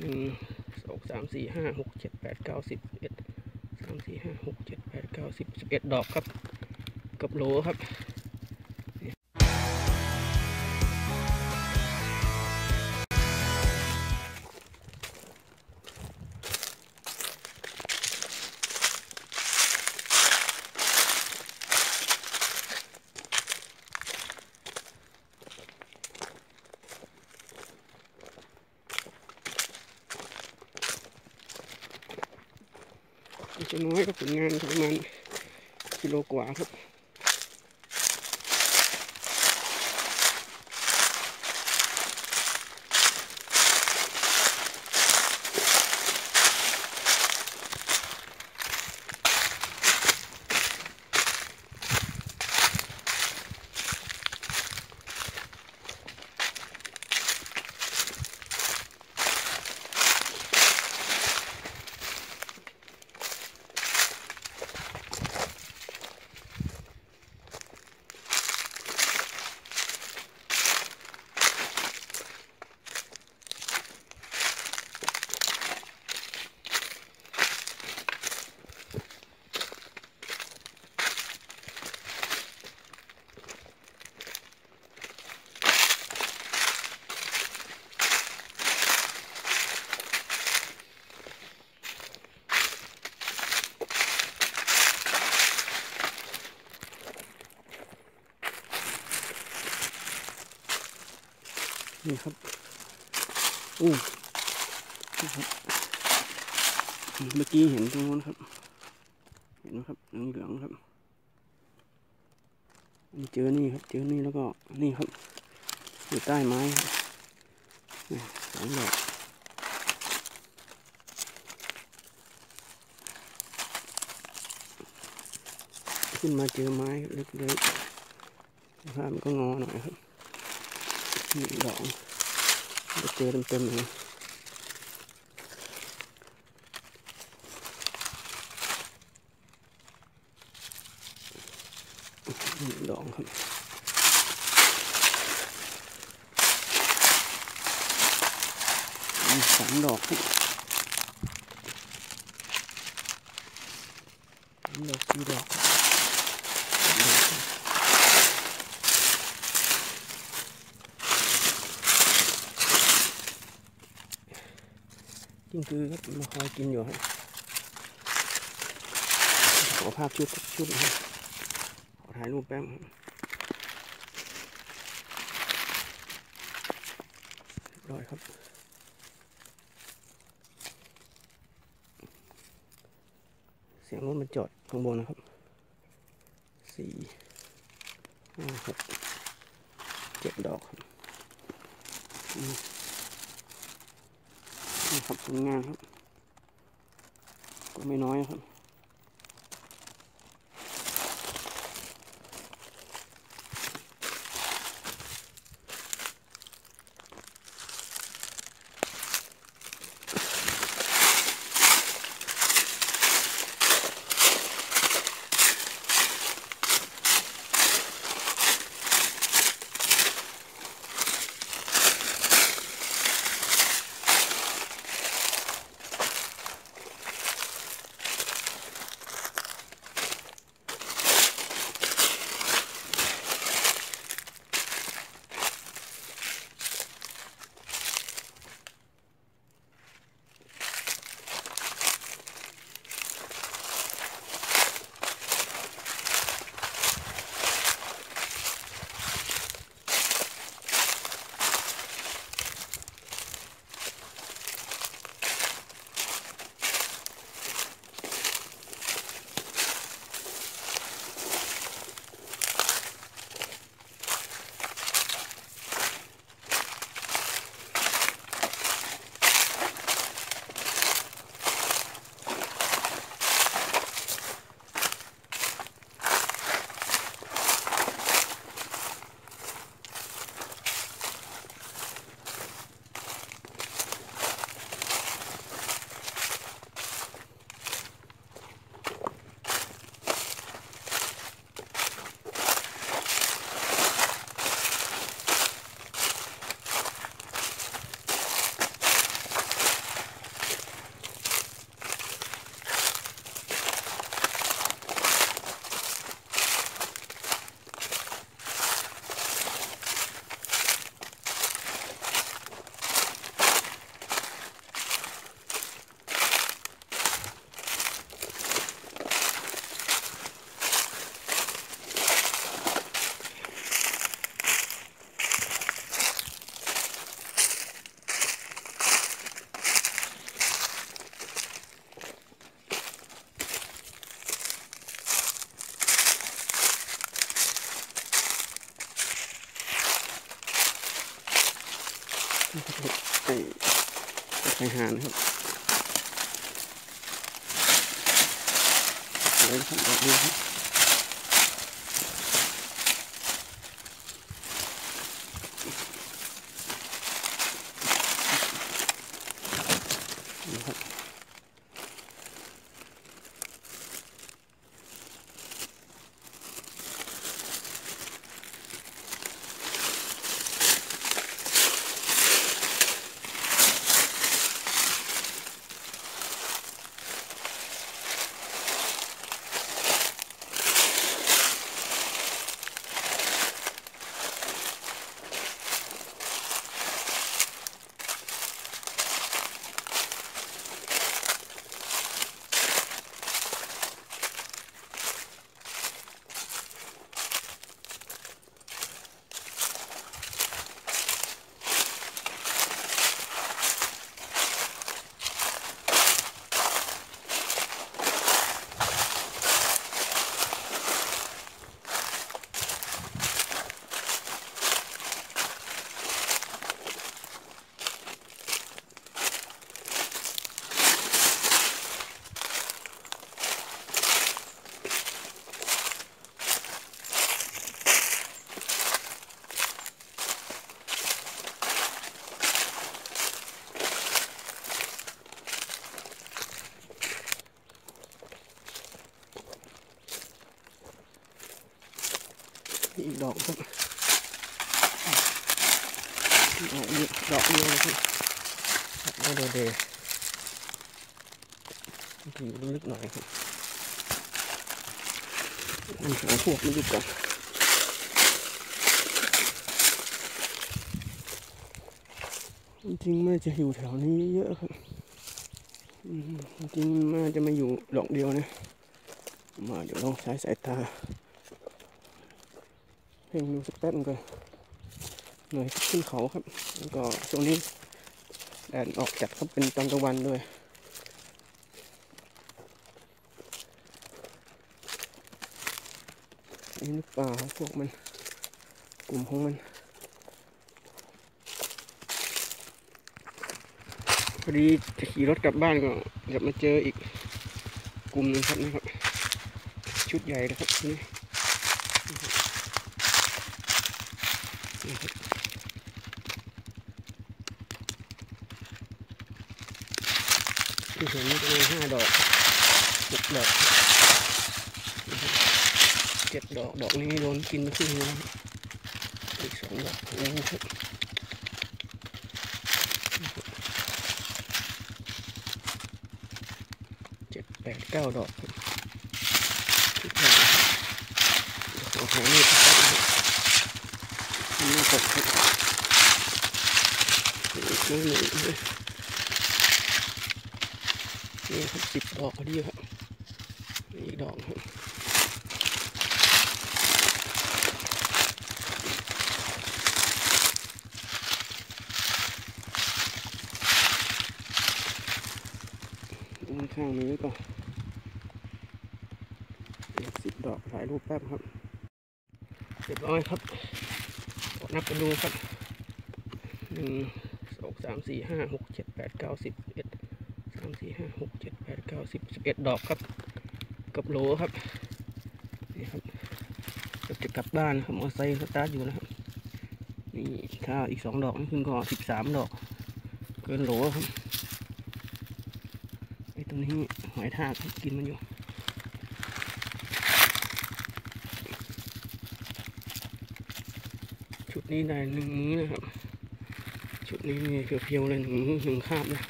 หนึ่งสองสามสี่ห้าหกเจ็ดแปดเก้าสิบเอ็ดสามสี่ห้าหกเจ็ดแปดเก้าสิบสิบเอ็ดดอกครับเกับโหลครับ จะน้อยกับผลงานประมาณกิโลกว่าครับ นี่ครับอู้นี่ครับเมื่อกี้เห็นตรงนู้นครับ เห็นไหมครับเหลืองๆครับมีเจอนี่ครับ เจอนี่แล้วก็นี่ครับ อยู่ใต้ไม้นี่สองดอกขึ้นมาเจอไม้เล็กๆนะครับมันก็งอหน่อยครับ นี่ดอกจะเจอเต็มๆเลยนี่ดอกครับนี่สามดอกครับสามดอกสี่ดอกสามดอกครับ กินคือครับมาคอยกินอยู่ครับขอภาพชุดชุดนะครับขอถ่ายรูปแป๊บครับเรียบร้อยครับเสียงรถมันจอดข้างบนนะครับสี่ห้าหกเจ็ดดอกครับ นี่ครับผลงานครับ ก็ไม่น้อยครับ อ้ไข่หานครับสวยครับดอกเดียวครับ อีกดอกครับดอกเดียวดอกเดียวครับได้เดเดอยู่ลึกๆหน่อยครับมันหาพวกนี้ดีกว่าจริงๆมันจะอยู่แถวนี้เยอะครับอืมจริงๆมันจะมาอยู่ดอกเดียวนะมาเดี๋ยวลองใช้สายตา เพ่งดูสักแป๊บนึงก่อนหน่อยขึ้นเขาครับ แล้วก็ช่วงนี้แดดออกจัดครับเป็นตอนกลางวันด้วยนี่หรือเปล่าพวกมัน กลุ่มของมันพอดีจะขี่รถกลับบ้านก็เดี๋ยวมาเจออีกกลุ่มหนึงครับนะครับ ชุดใหญ่นะครับนี่ ที่เห็นนี่ประมาณห้าดอกหกดอกเจ็ดดอก ดอกนี้โดนกินไปครึ่งนึงแล้วอีกสองดอกโอ้โหเจ็ดแปดเก้าดอกครับทุกอย่างขอหานี่ครับ นี่ครับสิบดอกพอดีครับอีกดอกครับข้างนี้ก่อนสิบดอกถ่ายรูปแป๊บครับเรียบร้อยครับ นับกันดูครับหนึ่งสองสามสี่ห้าหกเจ็ดแปดเก้าสิบเอ็ดสามสี่ห้าหกเจ็ดแปดเก้าสิบสิบเอ็ดดอกครับ กับโหลครับนี่ครับจะกลับบ้านครับมอเตอร์ไซค์สตาร์ทอยู่นะครับนี่ถ้าอีกสองดอกนี่คุณก็สิบสามดอก เกินโหลครับไอ้ตรงนี้หอยทากกินมันอยู่ชุด นี้ได้หนึ่งมื้อนะครับ ชุดนี้มีเพียวๆเลยหนึ่งมื้อหนึ่งคาบนะ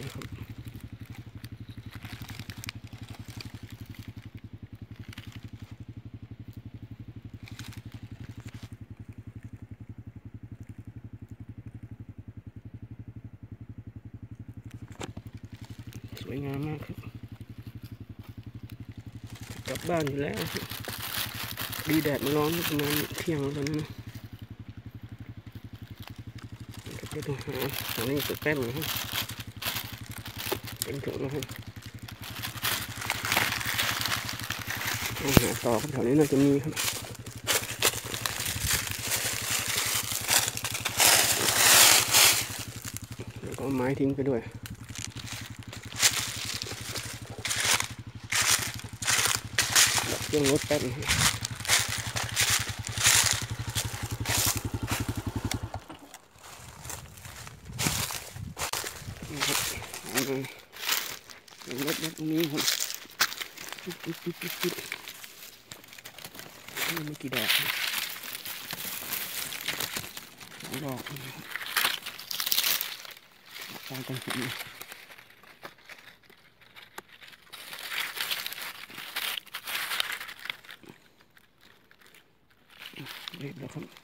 นะครับ วยงามมากกลับบ้านอยู่แล้วดีแดดมันร้อนประมาณเที่ยงแล้วนะก็ต้องหาหาในตัวแป้นนะครับเป็นถุงนะครับต้องหาต่อแถวนี้น่าจะมีครับแล้วก็ไม้ทิ้งไปด้วย yang hutan Ini tidak. Tidak. Tangkap ini. second.